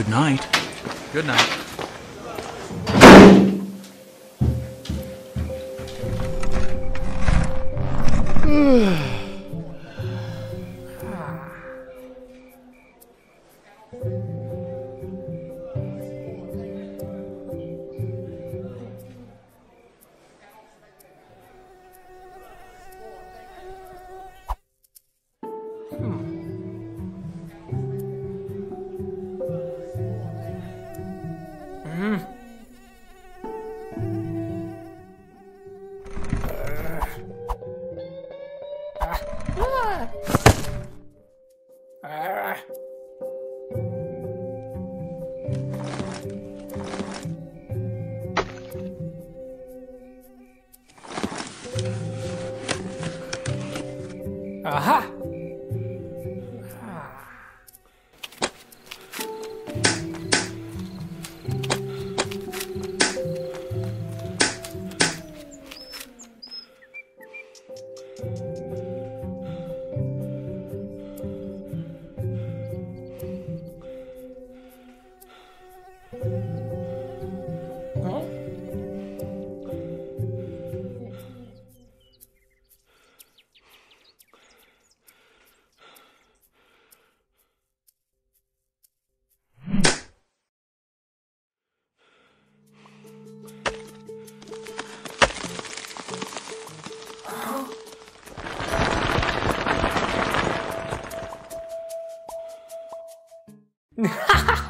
Good night. Good night. Aha! thank you 哈 哈